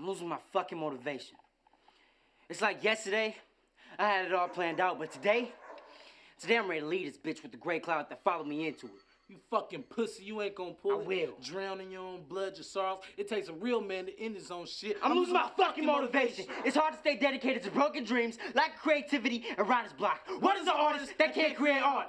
I'm losing my fucking motivation. It's like yesterday, I had it all planned out, but today, today I'm ready to lead this bitch with the gray cloud that followed me into it. You fucking pussy, you ain't gonna pull I it. will. Drown in your own blood, your sorrows. It takes a real man to end his own shit. I'm, losing my fucking motivation. It's hard to stay dedicated to broken dreams, lack of creativity, and writer's block. What is an artist that can't create art?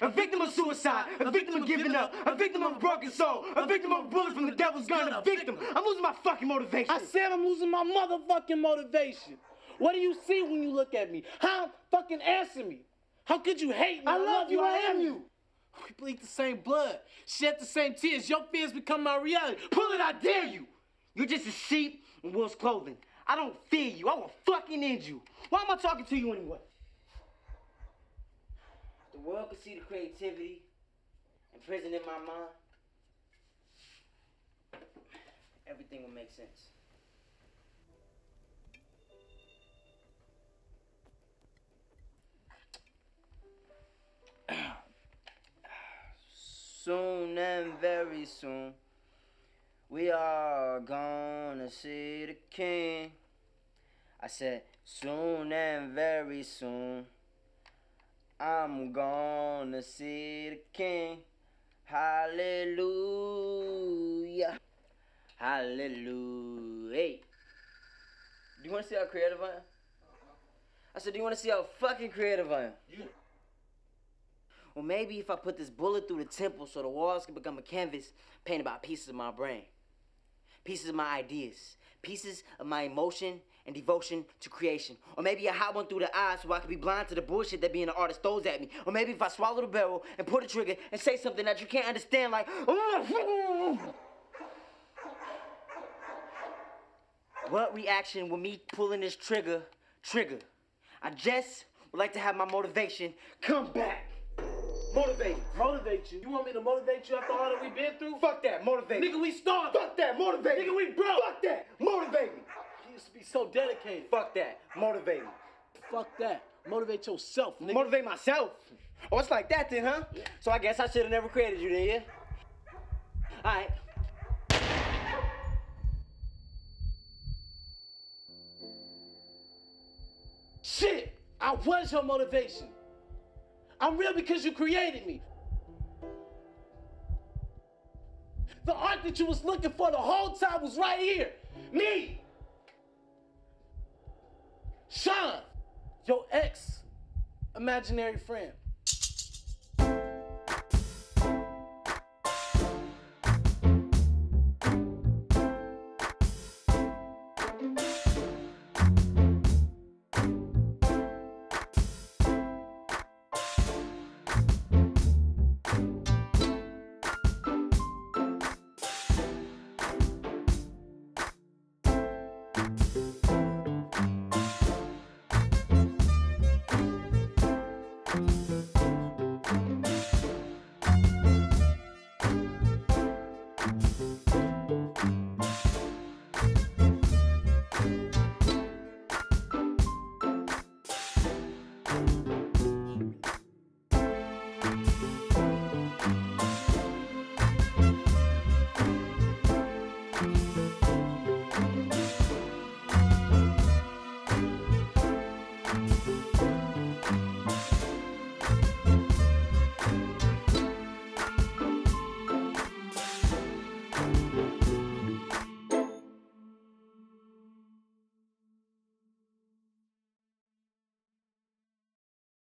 A victim of suicide, a victim of giving up, a victim of a broken soul, a victim of bullets from the devil's gun, a victim. I'm losing my fucking motivation. I said I'm losing my motherfucking motivation. What do you see when you look at me? How fucking answer me? How could you hate me? I love you, I am you. We bleed the same blood, shed the same tears. Your fears become my reality. Pull it, I dare you. You're just a sheep in wolf's clothing. I don't fear you. I will fucking end you. Why am I talking to you anyway? The world can see the creativity imprisoned in my mind. Everything will make sense. soon and very soon, we are gonna see the king. I said, soon and very soon, I'm gonna see the king. Hallelujah. Hallelujah. Hey, do you wanna see how creative I am? I said, do you wanna see how fucking creative I am? Yeah. Well, maybe if I put this bullet through the temple so the walls can become a canvas painted by pieces of my brain, pieces of my ideas, pieces of my emotion and devotion to creation. Or maybe I hot one through the eyes so I can be blind to the bullshit that being an artist throws at me. Or maybe if I swallow the barrel and pull the trigger and say something that you can't understand, like, what reaction will me pulling this trigger trigger? I just would like to have my motivation come back. Motivate. Motivate you. You want me to motivate you after all that we've been through? Fuck that. Motivate. Nigga, we starving. Fuck that. Motivate. Nigga, we broke. Fuck that. Motivate me. You used to be so dedicated. Fuck that. Motivate me. Fuck that. Motivate yourself, nigga. Motivate myself. Oh, it's like that then, huh? So I guess I should have never created you then, yeah? All right. Shit! I was your motivation. I'm real because you created me. The art that you was looking for the whole time was right here. Me. Sean, your ex imaginary friend.